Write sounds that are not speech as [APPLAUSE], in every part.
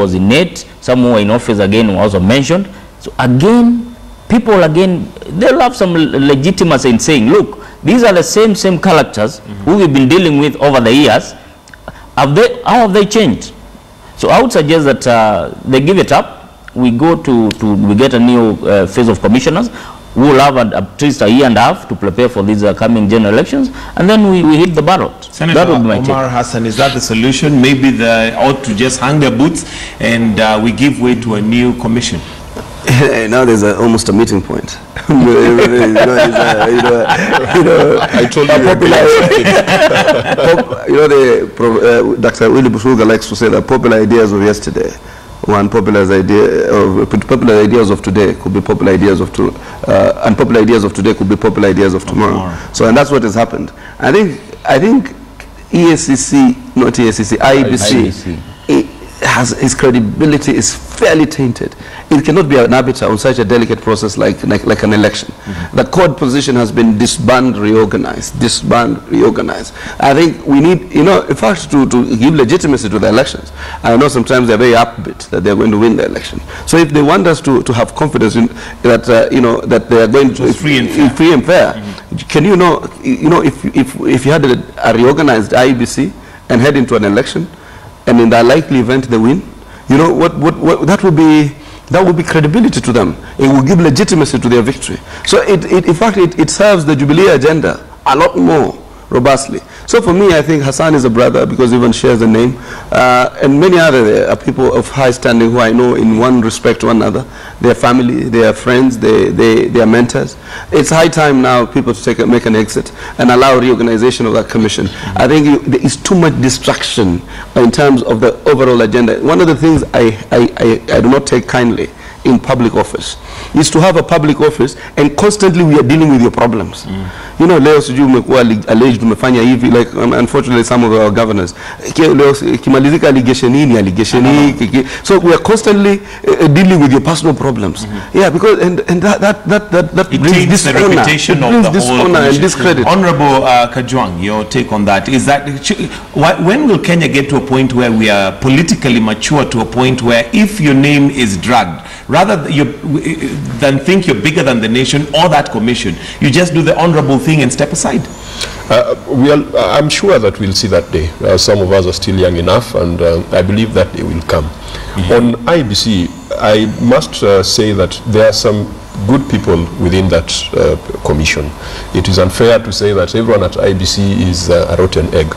was it, some who were in office again were also mentioned. So again, people again, they'll have some legitimacy in saying, look, these are the same, same characters mm -hmm. who we've been dealing with over the years. Have they, how have they changed? So I would suggest that uh, they give it up. We go to, to we get a new uh, phase of commissioners. We will have at at least a year and a half to prepare for these uh, coming general elections, and then we, we hit the ballot. Senator that would be my take. Omar Hassan, is that the solution? Maybe they ought to just hang their boots and uh, we give way to a new commission. [LAUGHS] now there's a, almost a meeting point. [LAUGHS] you know, a, you know, you know, I told a you popular, [LAUGHS] you know, the, uh, Dr. Willy Busuga likes to say that popular ideas of yesterday one popular idea popular ideas of today could be popular ideas of to, uh, unpopular ideas of today could be popular ideas of tomorrow. tomorrow. So and that's what has happened. I think I think ESCC, not ESCC, IBC, IBC. it has its credibility is fairly tainted. It cannot be an arbiter on such a delicate process like like, like an election. The court position has been disbanded, reorganized, disbanded, reorganized. I think we need, you know, in fact, to, to give legitimacy to the elections. I know sometimes they're very upbeat that they're going to win the election. So if they want us to, to have confidence in that, uh, you know, that they are going to it's free and fair. free and fair. Can you know, you know, if if if you had a, a reorganized IBC and head into an election, and in the likely event they win, you know what, what, what that would be that would be credibility to them. It will give legitimacy to their victory. So it, it in fact it, it serves the Jubilee agenda a lot more robustly. So for me, I think Hassan is a brother because even shares the name, uh, and many other uh, people of high standing who I know in one respect or another. Their family, their friends, they, they, their mentors. It's high time now people to take a, make an exit and allow reorganization of that commission. I think you, there is too much distraction in terms of the overall agenda. One of the things I, I, I, I do not take kindly in public office is to have a public office and constantly we are dealing with your problems. Mm. You know, leo sijui umekuwa alleged umefanya hivi like um, unfortunately some of our governors leo kimalizika allegation hii ni allegation hii kiki- so we are constantly uh, dealing with your personal problems. Mm -hmm. Yeah, because and, and that that that that, that It brings this the honor. reputation it of brings the whole honor and discredit. Honorable uh, Kajwang, your take on that is that when will Kenya get to a point where we are politically mature to a point where if your name is dragged, rather th- you, than think you're bigger than the nation or that commission, you just do the honorable thing and step aside? Uh, we are, I'm sure that we'll see that day. Uh, some of us are still young enough, and uh, I believe that day will come. On IBC, I must uh, say that there are some good people within that uh, commission. It is unfair to say that everyone at IBC is uh, a rotten egg.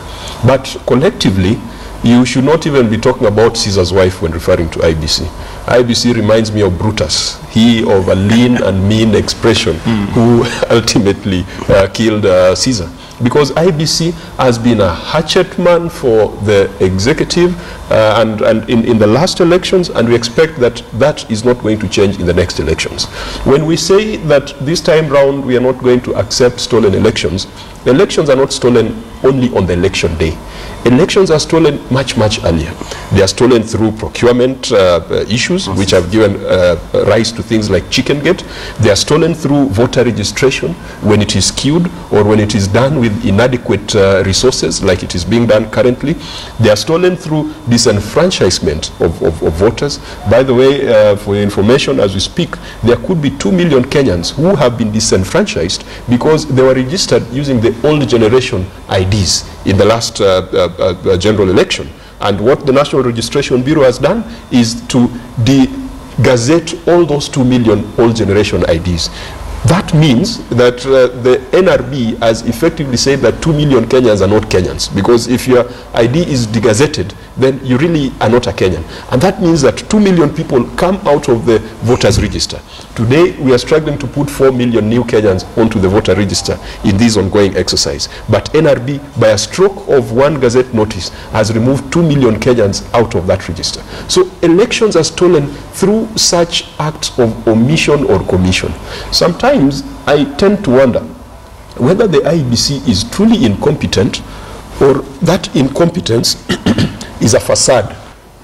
But collectively, you should not even be talking about Caesar's wife when referring to IBC. IBC reminds me of Brutus, he of a lean and mean expression who [LAUGHS] ultimately uh, killed uh, Caesar. Because IBC has been a hatchet man for the executive uh, and, and in, in the last elections, and we expect that that is not going to change in the next elections. When we say that this time round we are not going to accept stolen elections, elections are not stolen only on the election day. Elections are stolen much, much earlier. They are stolen through procurement uh, uh, issues, which have given uh, rise to things like chicken gate. They are stolen through voter registration when it is skewed or when it is done with inadequate uh, resources, like it is being done currently. They are stolen through disenfranchisement of, of, of voters. By the way, uh, for your information, as we speak, there could be 2 million Kenyans who have been disenfranchised because they were registered using the old generation IDs in the last uh, uh, general election. And what the National Registration Bureau has done is to de-gazette all those 2 million old generation IDs. That means that uh, the NRB has effectively said that 2 million Kenyans are not Kenyans because if your ID is degazetted, then you really are not a Kenyan. And that means that 2 million people come out of the voters register. Today, we are struggling to put 4 million new Kenyans onto the voter register in this ongoing exercise. But NRB, by a stroke of one gazette notice, has removed 2 million Kenyans out of that register. So elections are stolen through such acts of omission or commission. Sometimes I tend to wonder whether the IBC is truly incompetent or that incompetence [COUGHS] is a facade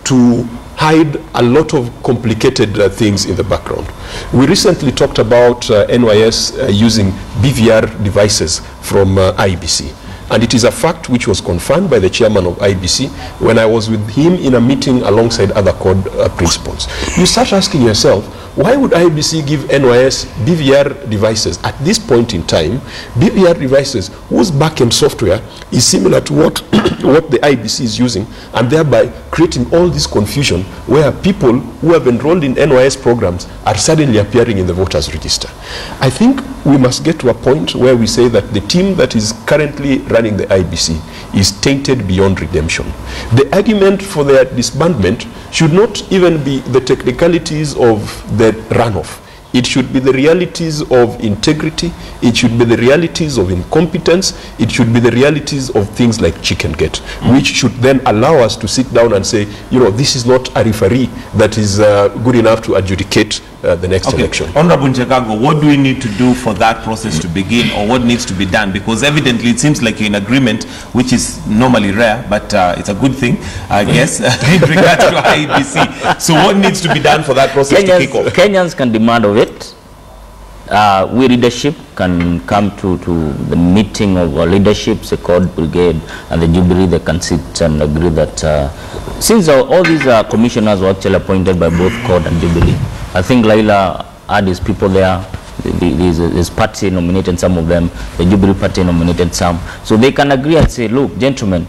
to hide a lot of complicated uh, things in the background. We recently talked about uh, NYS uh, using BVR devices from uh, IBC. And it is a fact which was confirmed by the chairman of IBC when I was with him in a meeting alongside other CORD uh, principals. You start asking yourself, why would IBC give NYS BVR devices at this point in time? BVR devices whose backend software is similar to what, [COUGHS] what the IBC is using and thereby creating all this confusion where people who have enrolled in NYS programs are suddenly appearing in the voters register. I think we must get to a point where we say that the team that is currently running the IBC is tainted beyond redemption. The argument for their disbandment should not even be the technicalities of the runoff. It should be the realities of integrity. It should be the realities of incompetence. It should be the realities of things like chicken gate, which should then allow us to sit down and say, you know, this is not a referee that is uh, good enough to adjudicate uh, the next Okay, election. Honorable Njagagua, what do we need to do for that process to begin or what needs to be done? Because evidently it seems like you're in agreement, which is normally rare, but uh, it's a good thing, I guess, [LAUGHS] in regards to IBC. So what needs to be done for that process to Kenyans, kick off? Kenyans can demand of it. Uh, we leadership can come to, to the meeting of our leadership, the CORD Brigade and the Jubilee, they can sit and agree that uh, since all, all these uh, commissioners were actually appointed by both CORD and Jubilee, I think Laila had his people there, the- the- his, his party nominated some of them, the Jubilee party nominated some. So they can agree and say, look, gentlemen,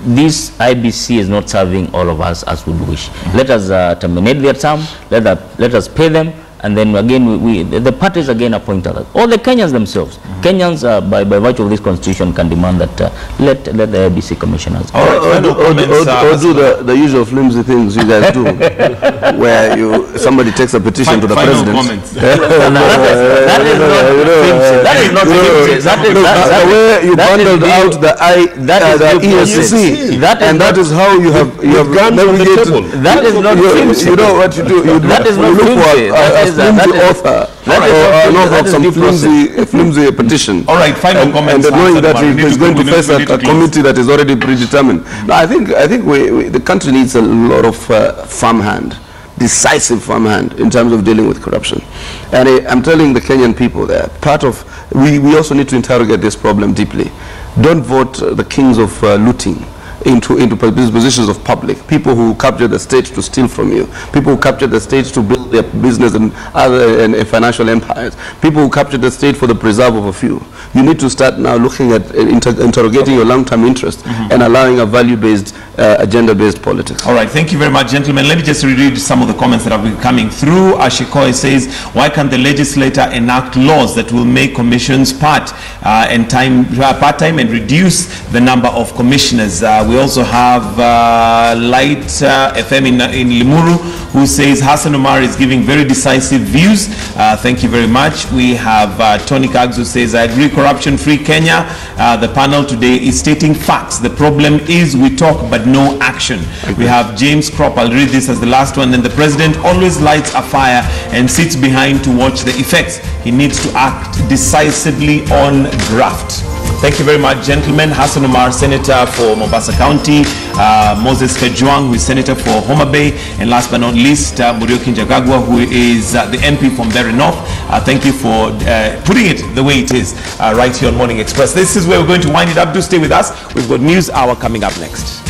this IBC is not serving all of us as we wish. Let us uh, terminate their term, let, that, let us pay them, and then again, we, we, the the parties again appoint others. Or the Kenyans themselves. Kenyans, uh, by, by virtue of this constitution, can demand that uh, let, let the IBC commissioners. All right, Or, final or, or, comments, uh, or do the, the usual flimsy things you guys do, [LAUGHS] where you somebody takes a petition to the Final president. comments. [LAUGHS] [LAUGHS] that is not That is not flimsy. That is Look, that- that the is- way you bundled out the I, that uh, the due. ESC, That is and that how you have you have gone from the navigated. table. That is not you, flimsy. you know what you do. You That look, not you look for flimsy. A, That is- flimsy that is- author that is or not an flimsy. of some flimsy, flimsy petition. All right, final and, comments, And then knowing that Omar. We he is to going to face a, a committee that is already predetermined. No, I think I think we, we, the country needs a lot of uh, firm hand, decisive firm hand in terms of dealing with corruption. And I, I'm telling the Kenyan people that part of we, we also need to interrogate this problem deeply. Don't vote uh, the kings of uh, looting into into pos- positions of public. People who capture the state to steal from you. People who capture the state to build their business and other and, and financial empires. People who capture the state for the preserve of a few. You need to start now looking at uh, inter- interrogating your long-term interest and allowing a value-based, uh, agenda-based politics. All right, thank you very much, gentlemen. Let me just reread some of the comments that have been coming through. Ashikoy says, why can't the legislator enact laws that will make commissions part uh, and time uh, part-time and reduce the number of commissioners? Uh, we also have uh, Light uh, FM in, in Limuru who says Hassan Omar is giving very decisive views. Thank you very much. We have Tony Kags who says, I agree, corruption-free Kenya. The panel today is stating facts. The problem is we talk but no action. We have James Crop, I'll read this as the last one. Then the president always lights a fire and sits behind to watch the effects. He needs to act decisively on graft. Thank you very much, gentlemen. Hassan Omar, Senator for Mombasa County. Uh, Moses Kajwang, who is Senator for Homa Bay. And last but not least, uh, Muriuki Njagagua, who is uh, the MP from Mbeere North. Uh, thank you for uh, putting it the way it is uh, right here on Morning Express. This is where we're going to wind it up. Do stay with us. We've got News Hour coming up next.